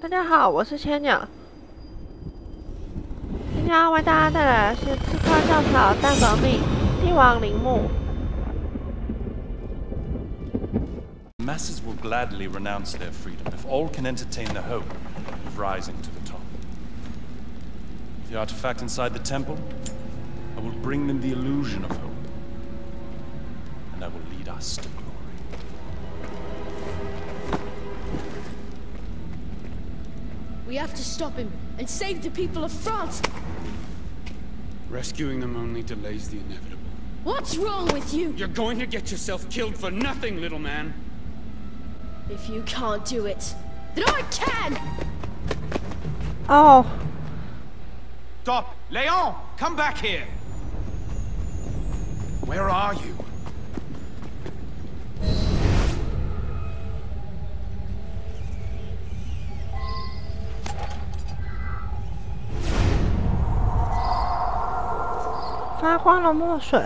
大家好，我是千鸟。今天要为大家带来的是《刺客教条：大革命》帝王陵墓。 Masses will gladly renounce their freedom if all can entertain the hope of rising to the top. The artifact inside the temple, I will bring them the illusion of hope. And I will lead us to glory. We have to stop him and save the people of France. Rescuing them only delays the inevitable. What's wrong with you? You're going to get yourself killed for nothing, little man. If you can't do it, then I can! Oh. Stop! Leon! Come back here! Where are you? 花光了墨水。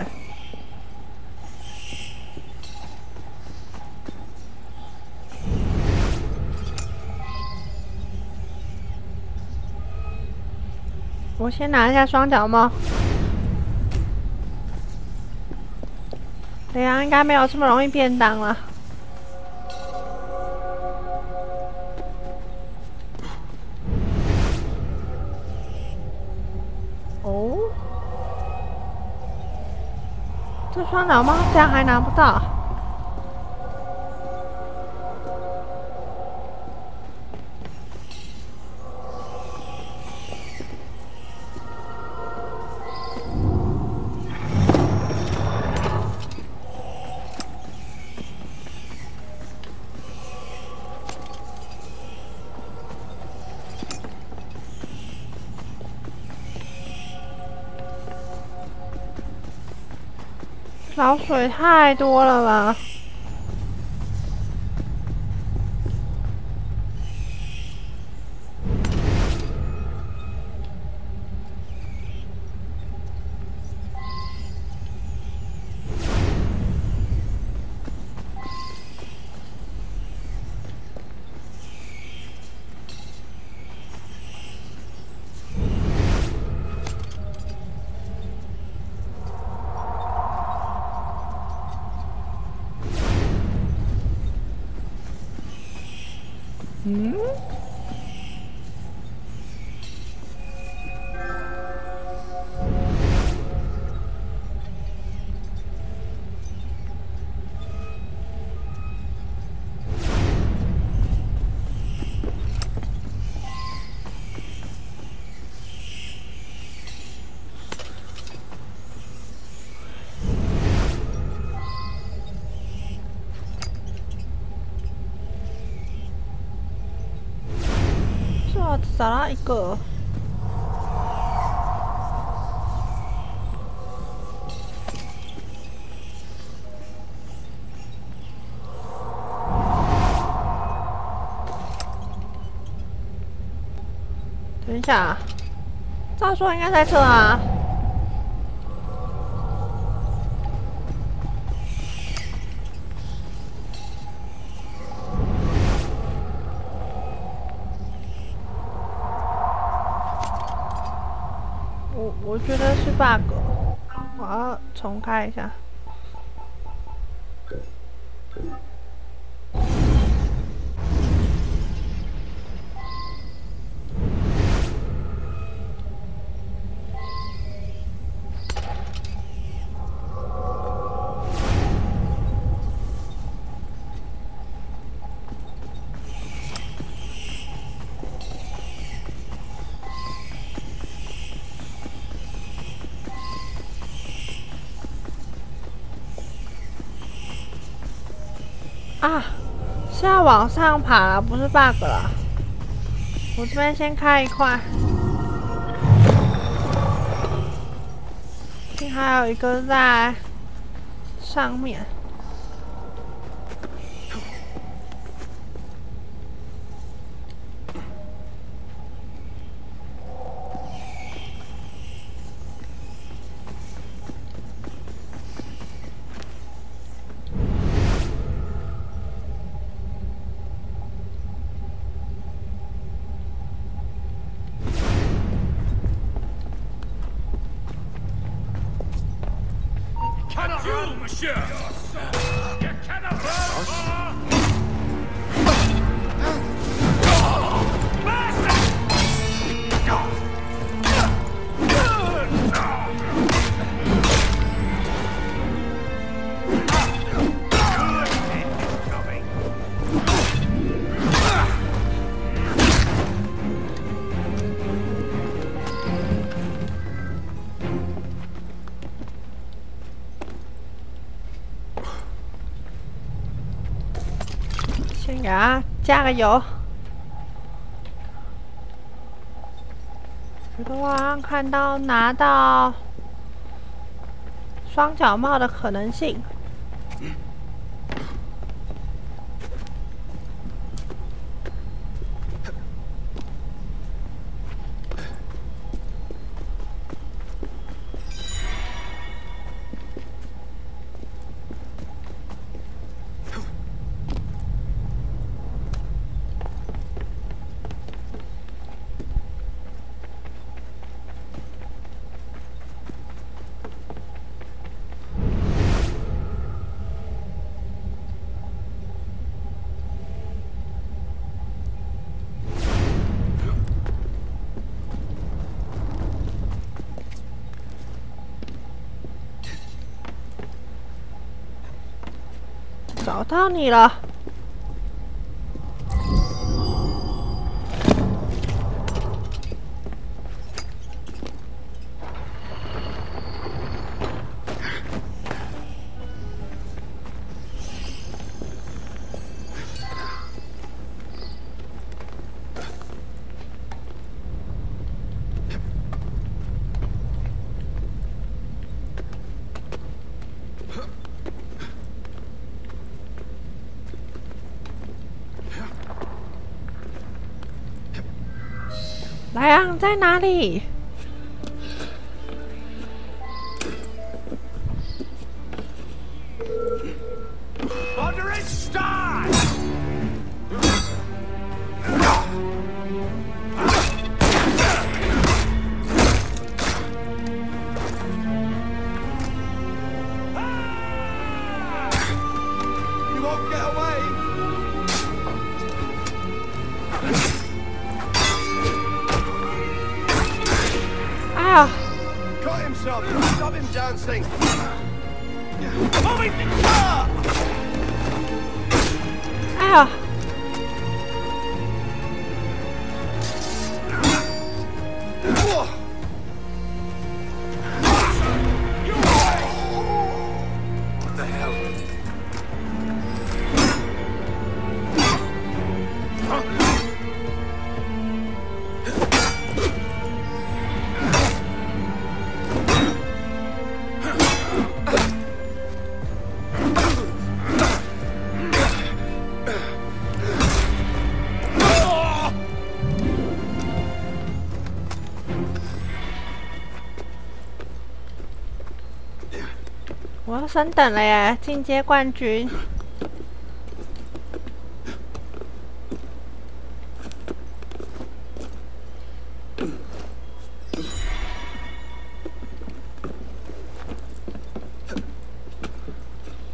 我先拿一下双脚帽。等下应该没有这么容易便当了。双篮吗这样还拿不到。老水太多了吧？Hum? 找到一个。等一下，照说应该在这啊。我我觉得是 bug，我要重开一下。啊，是要往上爬了，不是 bug 了。我这边先开一块，还有一个在上面。先呀加个油。哇看到拿到双脚帽的可能性。找到你了。在哪里？Ah, Cut himself! Stop him dancing! Moving! Ah! ah！What 我要升等了耶，进阶冠军。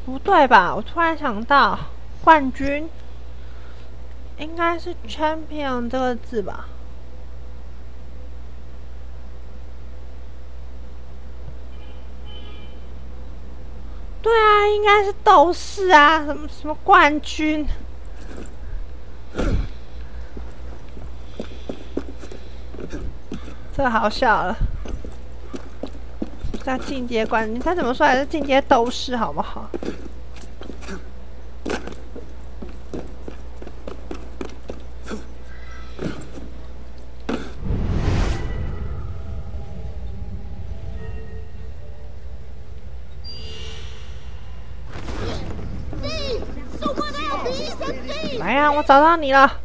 不对吧？我突然想到，冠军应该是 champion 这个字吧？对啊，应该是斗士啊，什么什么冠军。这好笑了，叫进阶冠军，他怎么说还是进阶斗士，好不好？我找到你了。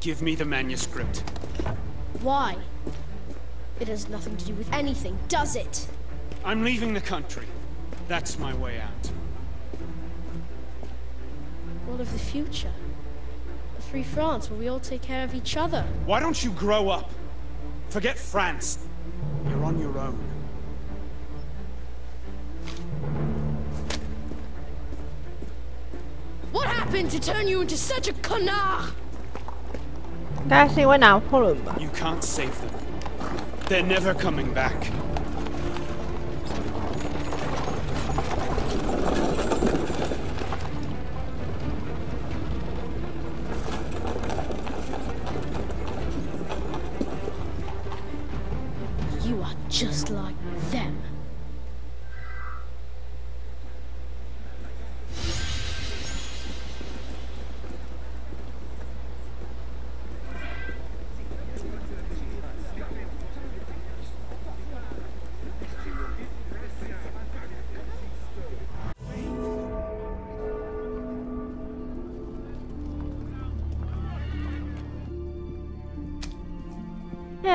Give me the manuscript. Why? It has nothing to do with anything, does it? I'm leaving the country. That's my way out. What of the future? A free France where we all take care of each other. Why don't you grow up? Forget France. You're on your own. What happened to turn you into such a canard? You can't save them. They're never coming back.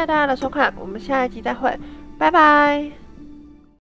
大家的收看，我们下一集再会，拜拜。